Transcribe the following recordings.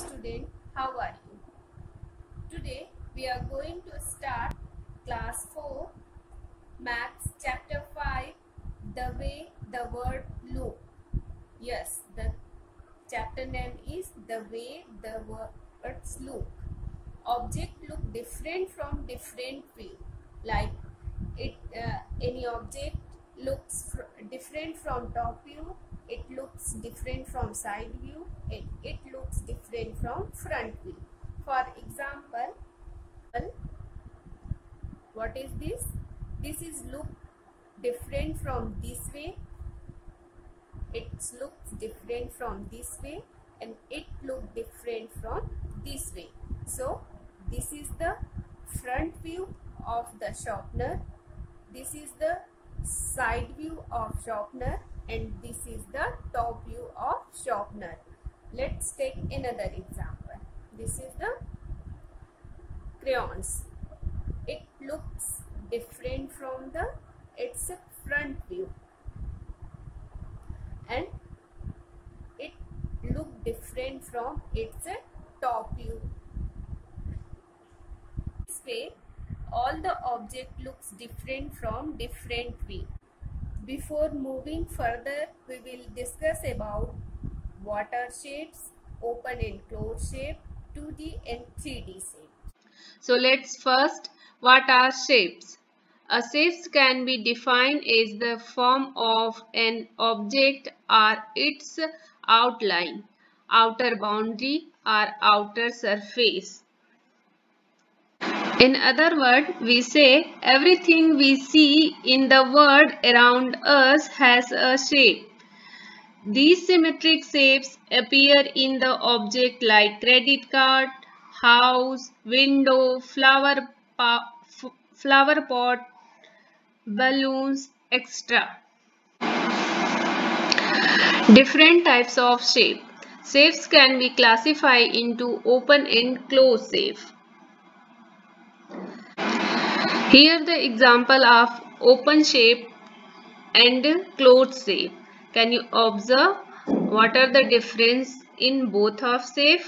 student, how are you? Today we are going to start class 4 maths chapter 5 the way the world look. Yes, the chapter name is the way the worlds look. Object look different from different view like it uh, any object looks fr different from top view it looks different from side view it, it looks different from front view. For example what is this? This is look different from this way. It looks different from this way and it look different from this way. So this is the front view of the sharpener. This is the side view of sharpener and this is the top view of sharpener. Let's take another example. This is the crayons. It looks different from the its a front view and it look different from its a top view. This way all the object looks different from different view. Before moving further, we will discuss about water shapes, open and closed shape, 2D and 3D shape. So let's first, what are shapes? A shape can be defined as the form of an object or its outline, outer boundary or outer surface. In other words, we say everything we see in the world around us has a shape. These symmetric shapes appear in the object like credit card, house, window, flower, flower pot, balloons, etc. Different types of shape. Shapes can be classified into open and closed shape. Here the example of open shape and closed shape. Can you observe what are the difference in both of shape?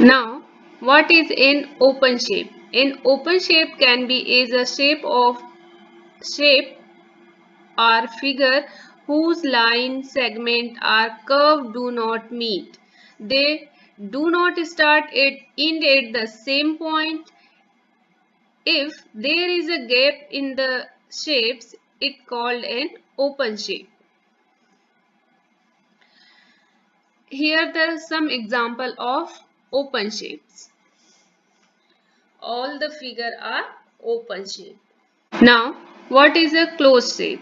Now what is an open shape? An open shape can be is a shape of shape or figure whose line, segment or curve do not meet. They do not start at end at the same point if there is a gap in the shapes, it called an open shape. Here there are some example of open shapes. All the figure are open shape. Now, what is a closed shape?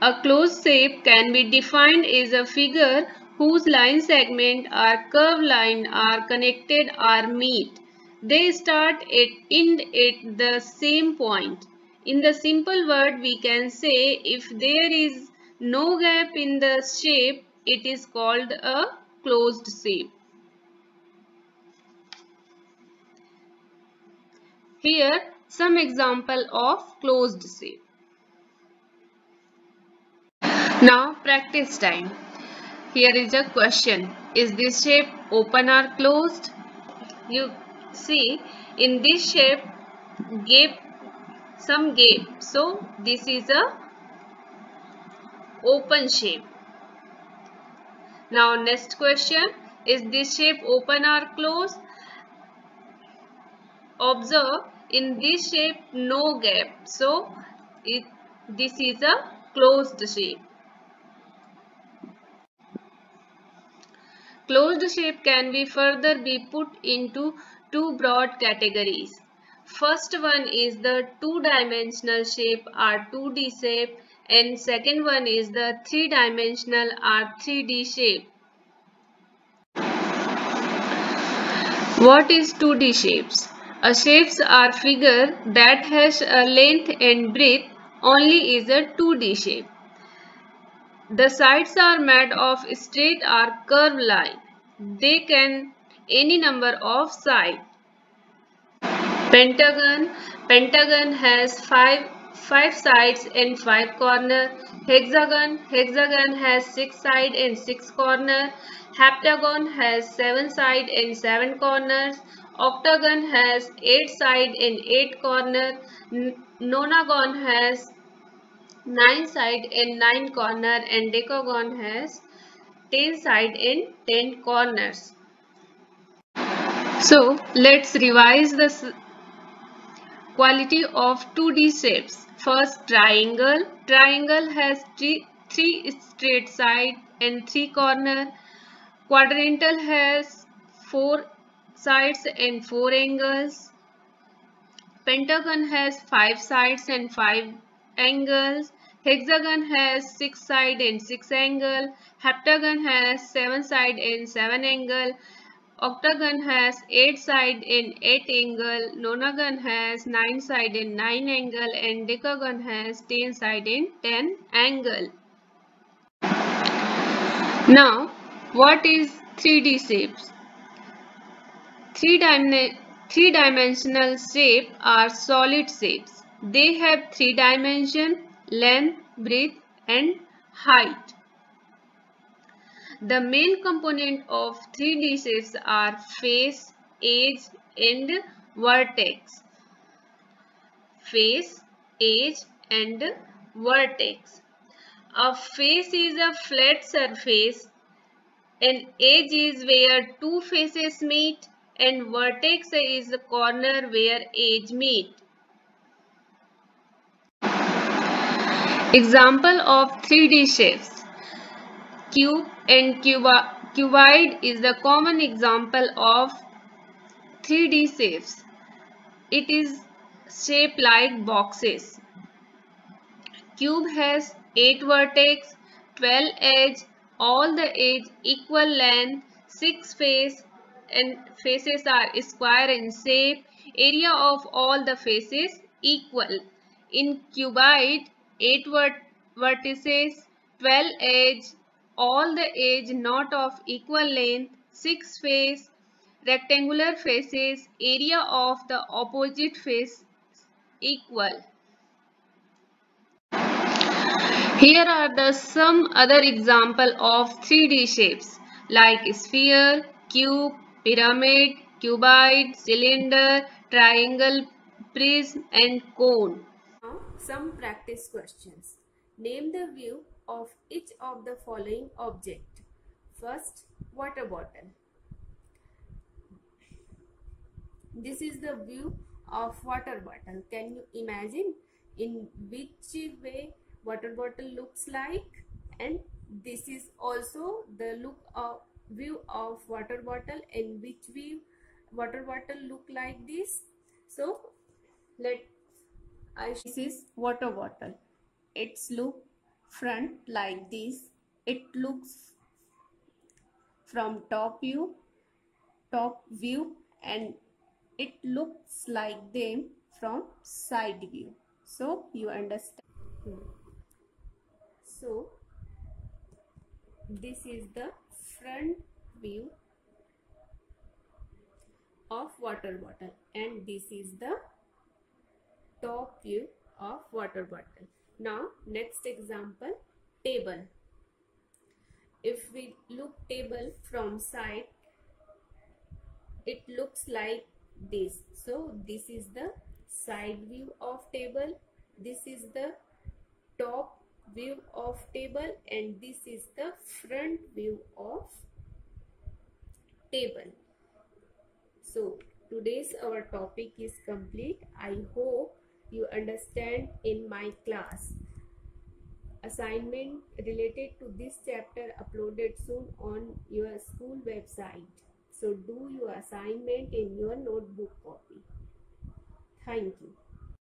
A closed shape can be defined as a figure whose line segment or curved line are connected or meet they start at end at the same point. In the simple word we can say if there is no gap in the shape it is called a closed shape. Here some example of closed shape. Now practice time. Here is a question. Is this shape open or closed? You see in this shape gap some gap. So this is a open shape. Now next question. Is this shape open or closed observe in this shape no gap. So it, this is a closed shape. Closed shape can be further be put into two broad categories. First one is the two-dimensional shape or 2D shape and second one is the three-dimensional or 3D shape. What is 2D shapes? A shapes are figure that has a length and breadth only is a 2D shape. The sides are made of straight or curved line. They can any number of sides. Pentagon Pentagon has five five sides and five corner. Hexagon Hexagon has six sides and six corner. Heptagon has 7 sides and 7 corners. Octagon has 8 sides and 8 corners. Nonagon has 9 sides and 9 corners and Decagon has 10 sides and 10 corners. So let's revise the quality of 2D shapes. First triangle. Triangle has three, straight sides and three corners. Quadrangle has four sides and four angles. Pentagon has five sides and five angles. Hexagon has six sides and six angles. Heptagon has seven sides and seven angles. Octagon has 8 side and 8 angle, nonagon has 9 side and 9 angle and decagon has 10 side and 10 angle. Now, what is 3D shapes? Three, dim three dimensional shapes are solid shapes. They have three dimensions, length, breadth and height. The main component of 3D shapes are face, edge and vertex. Face, edge and vertex. A face is a flat surface. An edge is where two faces meet and vertex is the corner where edge meet. Example of 3D shapes. Cube and cuboid is the common example of 3D shapes. It is shaped like boxes. Cube has 8 vertex, 12 edge, all the edge equal length, 6 face and faces are square in shape, area of all the faces equal. In cuboid, 8 vert vertices, 12 edge, all the edge not of equal length, 6 face, rectangular faces, area of the opposite face equal. Here are the some other example of 3D shapes like sphere, cube, pyramid, cuboid, cylinder, triangle, prism and cone. Now some practice questions. Name the view of each of the following object. First, water bottle. This is the view of water bottle. Can you imagine in which way water bottle looks like? And this is also the look of view of water bottle in which view water bottle look like this. So let I this is water bottle. Its look front like this. It looks from top view top view and it looks like them from side view. So you understand? So this is the front view of water bottle. And this is the top view of water bottle now next example table. If we look table from side it looks like this. So this is the side view of table. This is the top view of table and this is the front view of table. So today's our topic is complete. I hope you understand in my class. Assignment related to this chapter uploaded soon on your school website. So do your assignment in your notebook copy. Thank you.